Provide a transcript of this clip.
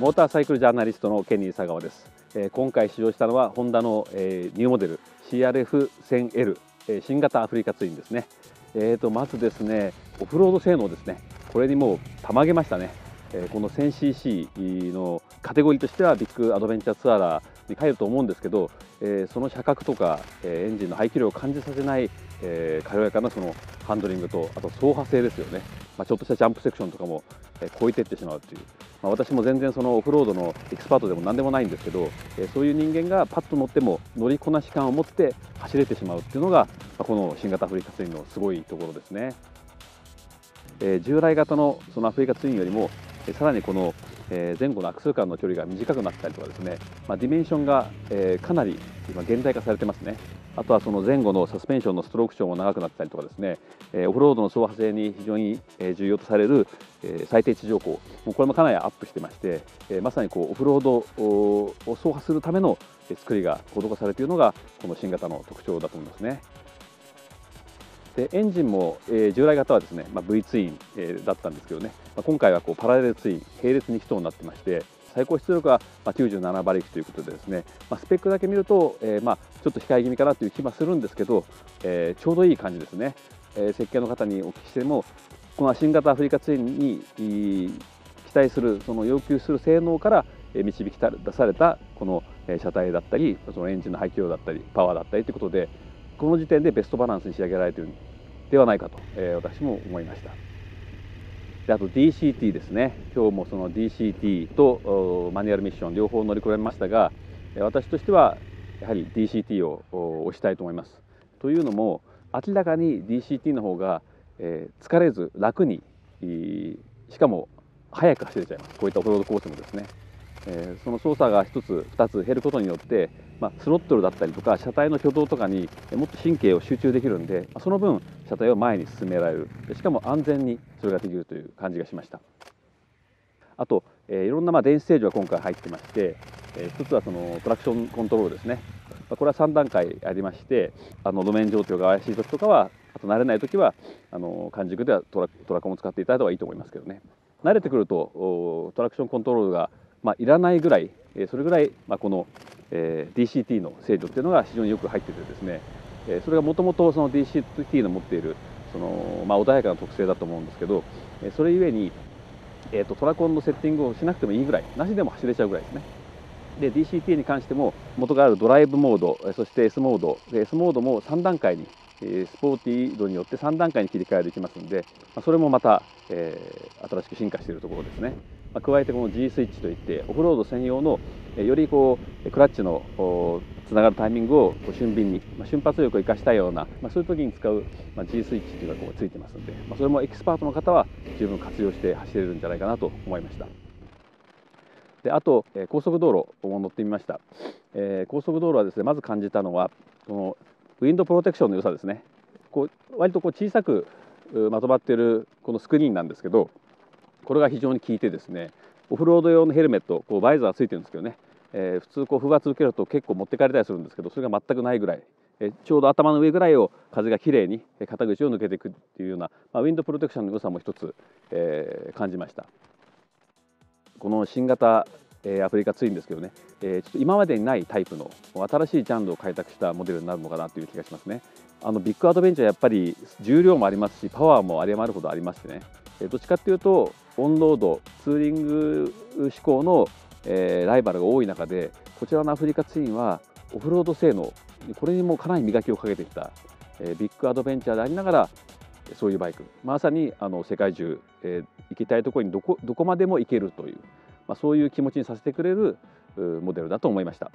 モーターサイクルジャーナリストのケニー佐川です、えー、今回試乗したのはホンダの、えー、ニューモデル CRF1000L、えー、新型アフリカツインですね。えーとまずですねオフロード性能ですね。これにもうたまげましたね、えー、この 1000cc のカテゴリーとしてはビッグアドベンチャーツアラーに入ると思うんですけど、えー、その車格とか、えー、エンジンの排気量を感じさせない、えー、軽やかなそのハンドリングとあと走破性ですよね、まあ、ちょっとしたジャンプセクションとかも、え、超えていってしまうという、まあ、私も全然そのオフロードのエキスパートでも何でもないんですけど、え、そういう人間がパッと乗っても乗りこなし感を持って走れてしまうっていうのが、ま、この新型アフリカツインのすごいところですね。え、従来型のそのアフリカツインよりも、え、さらにこの、え、前後のアクスル間の距離が短くなったりとかですね、まあ、ディメンションが、え、かなり今現代化されてますね。あとはその前後のサスペンションのストロークションも長くなったりとかですね、え、オフロードの走破性に非常に重要とされる、え、最低地上高、もうこれもかなりアップしてまして、え、まさにこうオフロードを走破するための作りが施されているのがこの新型の特徴だと思いますね。でエンジンも、えー、従来型はですね、まあ、V ツイン、えー、だったんですけどね、まあ、今回はこうパラレルツイン並列に1トンになってまして最高出力は97馬力ということでですね、まあ、スペックだけ見ると、えー、まあちょっと控え気味かなという気はするんですけど、えー、ちょうどいい感じですね、えー、設計の方にお聞きしてもこの新型アフリカツインに期待するその要求する性能から導き出されたこの車体だったりそのエンジンの排気量だったりパワーだったりということでこの時点でベストバランスに仕上げられているんではないかと、えー、私も思いました。であと DCT ですね。今日もその DCT とマニュアルミッション両方乗り越えましたが私としてはやはり DCT を押したいと思います。というのも明らかに DCT の方が、えー、疲れず楽にしかも速く走れちゃいます。こういったオフロードコースもですね。えー、その操作が1つ2つ減ることによって、まあ、スロットルだったりとか車体の挙動とかにもっと神経を集中できるんでその分車体を前に進められる。しかも安全にそれができるという感じがしました。あと、えー、いろんなまあ電子ステージが今回入ってまして、えー、1つはそのトラクションコントロールですね。まこれは3段階ありましてあの路面状況が怪しい時とかはあと慣れない時はあの完熟ではトラトラコンを使っていただいた方がいいと思いますけどね。慣れてくるとトラクションコントロールがまあ、いらないぐらいそれぐらい、まあ、この、え、DCT の制度っていうのが非常によく入っててですねそれがもともと DCT の持っているその、まあ、穏やかな特性だと思うんですけどそれゆえに、えーと、トラコンのセッティングをしなくてもいいぐらいなしでも走れちゃうぐらいですねで DCT に関しても元があるドライブモードそして S モード S モードも3段階にスポーティー度によって3段階に切り替えできますのでそれもまた、えー、新しく進化しているところですね。ま加えてこの G スイッチといってオフロード専用のよりこうクラッチのつながるタイミングを俊敏に、まあ瞬発力を生かしたような、まあそういう時に使う、まあ G スイッチというのがこうついてますので、まあそれもエキスパートの方は十分活用して走れるんじゃないかなと思いました。であと、え高速道路を乗ってみました、えー、高速道路はですねまず感じたのはこのウィンドプロテクションの良さですねこう割とこう小さくまとまっているこのスクリーンなんですけどこれが非常に効いてですねオフロード用のヘルメットこうバイザーついてるんですけどね、えー、普通こう風圧受けると結構持ってかれたりするんですけどそれが全くないぐらい、えー、ちょうど頭の上ぐらいを風がきれいに肩口を抜けていくっていうような、まあ、ウィンドプロテクションの良さも一つ、えー、感じましたこの新型えアフリカツインですけどね、えちょっと今までにないタイプの新しいジャンルを開拓したモデルになるのかなという気がしますね。あのビッグアドベンチャーやっぱり重量もありますしパワーもあり余るほどありましてね、どっちかっていうとオンロードツーリング志向の、えー、ライバルが多い中でこちらのアフリカツインはオフロード性能これにもかなり磨きをかけてきた、えー、ビッグアドベンチャーでありながらそういうバイクまさにあの世界中、えー、行きたいところにどこどこまでも行けるという、まあ、そういう気持ちにさせてくれるモデルだと思いました。